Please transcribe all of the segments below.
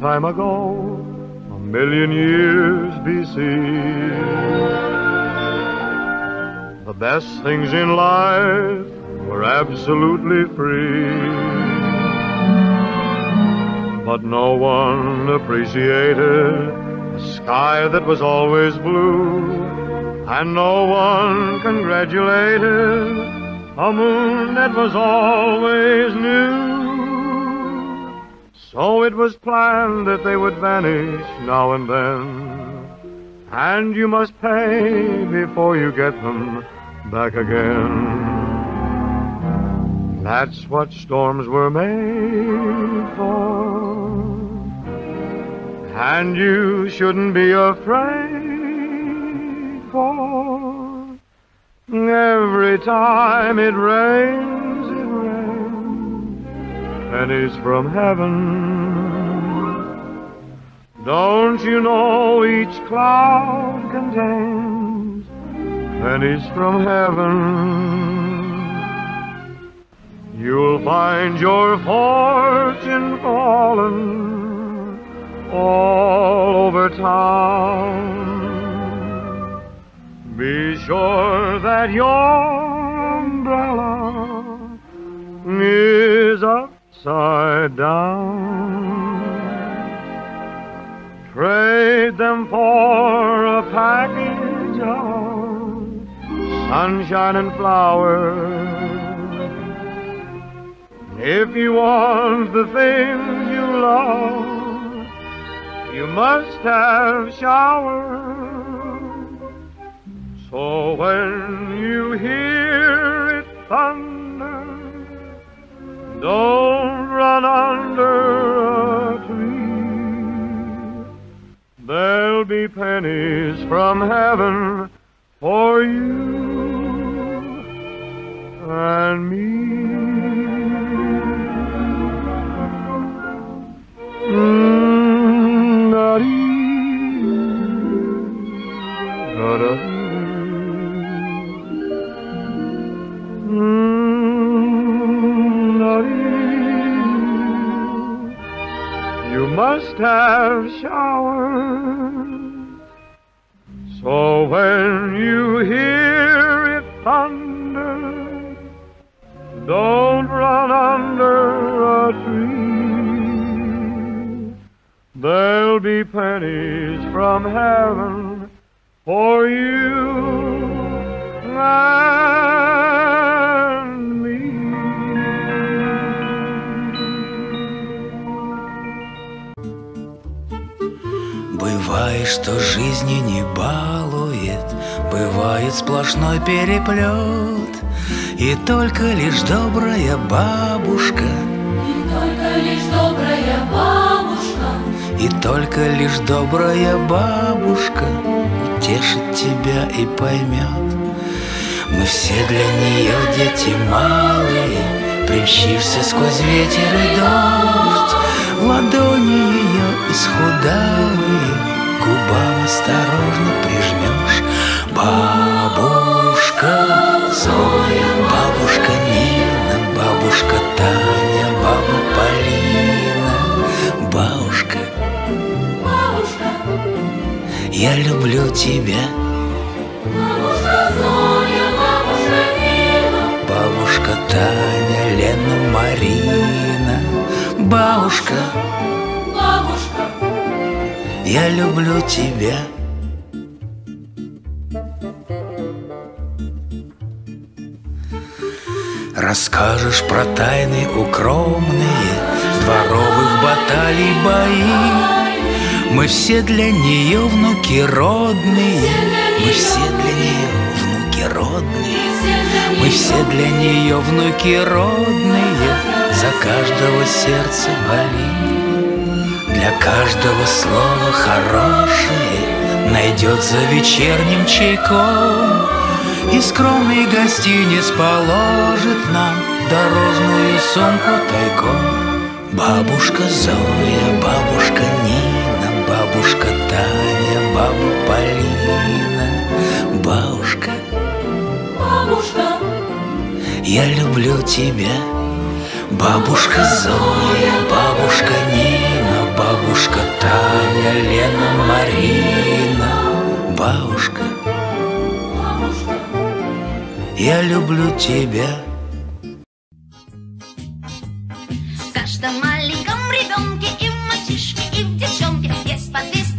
time ago, a million years BC. The best things in life were absolutely free. But no one appreciated a sky that was always blue, and no one congratulated a moon that was always new. So it was planned that they would vanish now and then, and you must pay before you get them back again. That's what storms were made for. And you shouldn't be afraid for every time it rains, pennies from heaven. Don't you know each cloud contains pennies from heaven? You'll find your fortune fallen all over town. Be sure that your umbrella is upside down. Trade them for a package of sunshine and flowers. If you want the things you love, you must have showers. So when you hear it thunder, don't run under a tree. There'll be pennies from heaven You must have showers. So when you hear it thunder, don't run under a tree. There'll be pennies from heaven for you ah. Бывает, что жизни не балует, Бывает сплошной переплет, И только лишь добрая бабушка, И только лишь добрая бабушка И только лишь добрая бабушка Утешит тебя и поймет. Мы все для нее дети малые, Примчишься сквозь ветер и дождь, ладони ее исхудалые я люблю тебя, бабушка Зоя, бабушка Нина. Бабушка Таня, Лена, Марина, Бабушка, Бабушка, я люблю тебя. Расскажешь про тайны укромные Дворовых баталий бои Мы все для нее внуки родные. Мы все для нее внуки родные. Мы все для нее внуки родные. За каждого сердце болит. Для каждого слова хорошее Найдется вечерним чайком. И скромный гостиниц положит нам Дорожную сумку тайком. Бабушка Зоя, бабушка Бабушка Таня, баба Полина Бабушка, бабушка, я люблю тебя. Бабушка Зоя, бабушка Нина Бабушка Таня, Лена, Марина. Бабушка, бабушка, я люблю тебя. В каждом маленьком ребенке и в мальчишке, и в this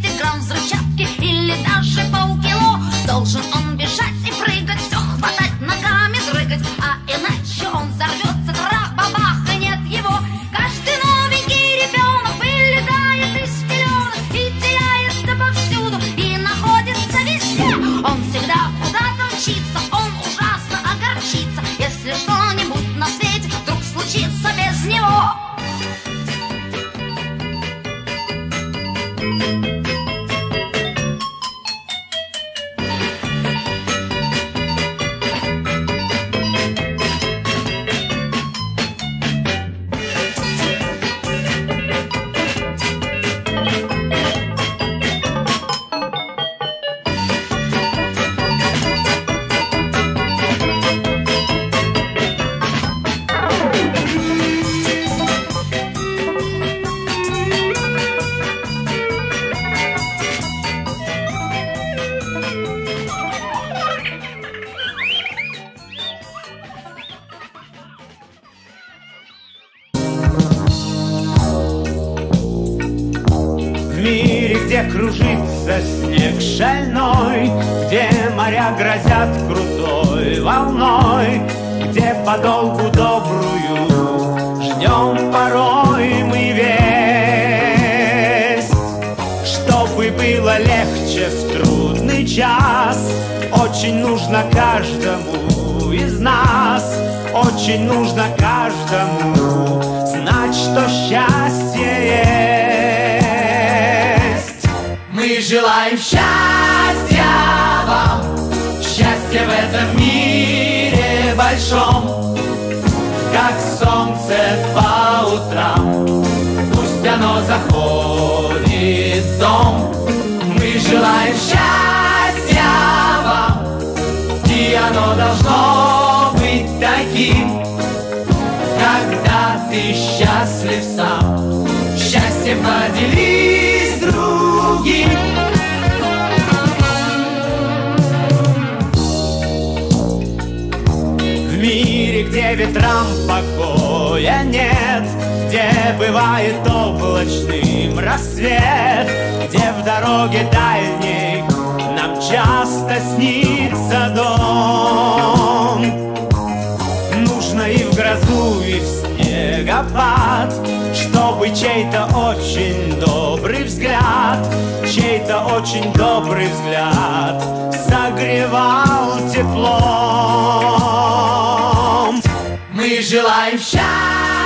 где кружится снег шальной, Где моря грозят крутой волной, Где подолгу добрую ждем порой мы весть. Чтобы было легче в трудный час, Очень нужно каждому из нас, Очень нужно каждому знать, что счастье есть. Мы желаем счастья вам, счастья в этом мире большом, как солнце по утрам, пусть оно заходит в дом. Мы желаем счастья вам, и оно должно ветрам покоя нет, Где бывает облачным рассвет, Где в дороге дальней нам часто снится дом. Нужно и в грозу, и в снегопад, Чтобы чей-то очень добрый взгляд, Чей-то очень добрый взгляд Согревал теплом. your life shine.